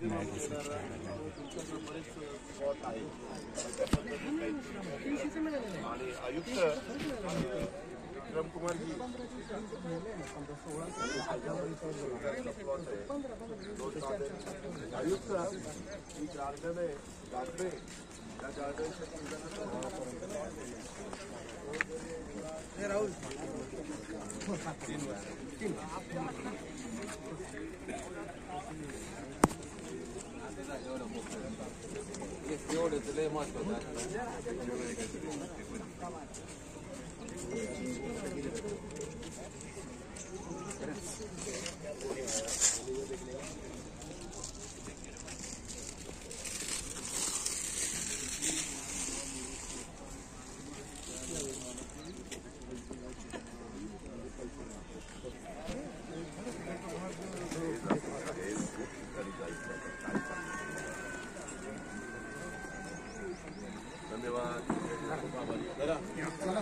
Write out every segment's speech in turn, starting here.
आणि आयुक्त विक्रम आयुक्त ही गार्डन आहे गार्डन त्या गार्डनच्या एवढं एवढं लय महत्वाचं चला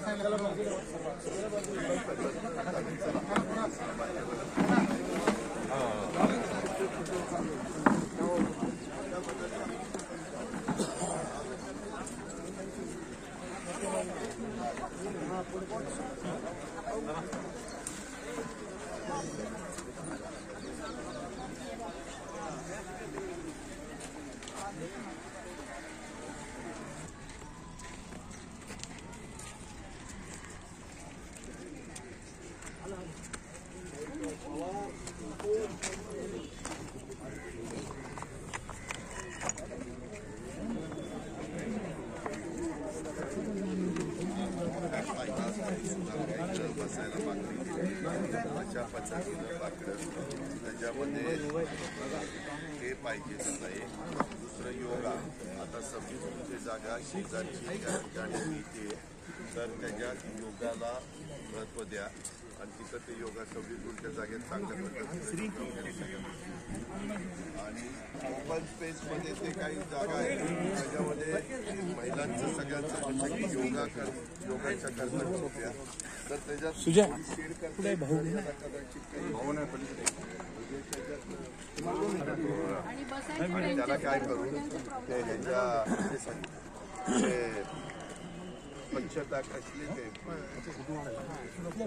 बसायला पाकळी अशा पद्धतीनं पाकळं त्याच्यामध्ये हे पाहिजे नाही दुसरं योगा आता सव्वीस गुंठे जागा शेजारची त्या ठिकाणी मिळते तर त्याच्यात योगाला महत्त्व द्या. आणि तिथं ते योगा सव्वीस गुंठे जागेत चांगल्या पद्धतीने आणि ओपन स्पेस मध्ये ते काही जागा आहे त्याच्यामध्ये महिलांचं सगळ्यांचं योगा कर योगाच्या करतात सोप्या. तर त्याच्यात शेड करता कदाचित काही भाऊ नाही आणि त्याला काय करू? ते ह्याच्या ते स्वच्छता कसली ते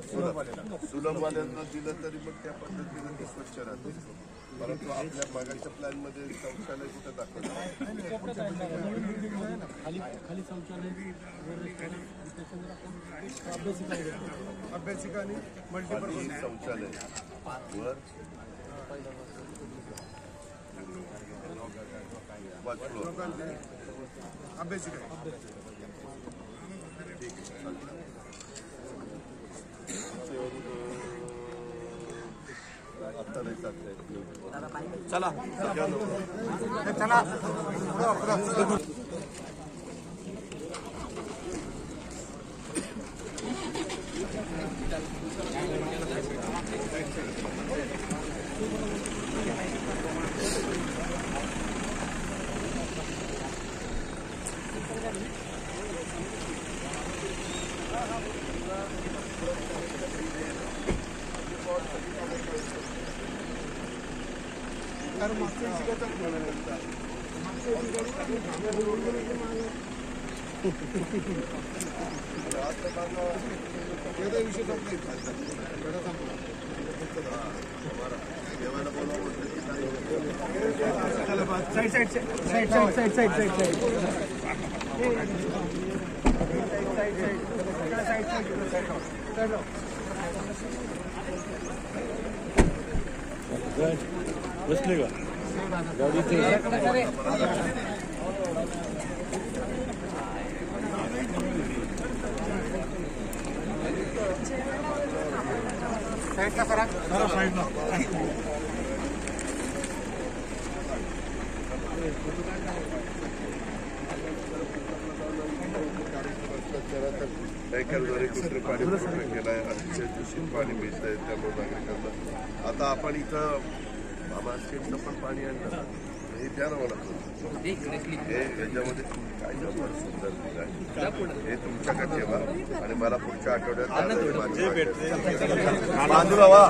सुलभ सुलभवाल्यांना दिलं तरी मग त्या पद्धतीनं ते स्वच्छ राहतं परंतु आपल्या मागाच्या प्लॅनमध्ये शौचालय कुठं दाखवलं? खाली खाली शौचालय. अभ्यासिका आणि खाली शौचालय वर नाही चालतंय चला चला. ఏదో విషయం side side side side side side side side Good. बसले का? साईडला करा. साईडला. टँकरद्वारे पाणी पुरवठा केलाय? अतिशय दूषित पाणी मिळत आहे त्यामुळे नागरिकांना आता आपण इथं महाराष्ट्रीयचं पण पाणी आणलं हे द्या ना मला हे याच्यामध्ये तुम्ही काय जबर सुंदर. हे तुमच्याकडे ठेवा आणि मला पुढच्या आठवड्यात बांधू बाबा.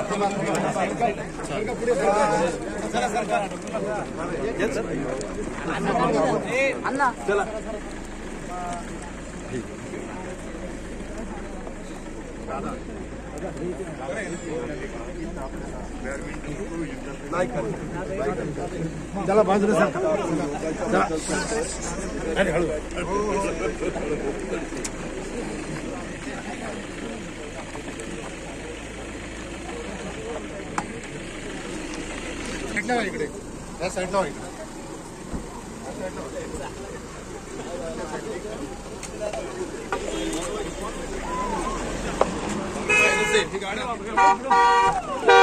त्याला बाजूला सर इकडे. या साईडला इकडे. साईडला Obrigado.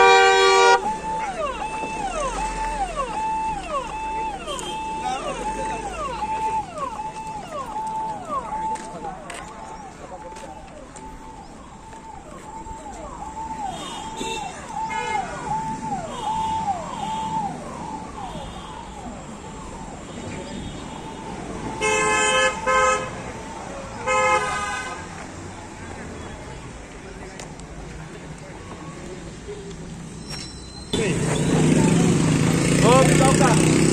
pegar o carro.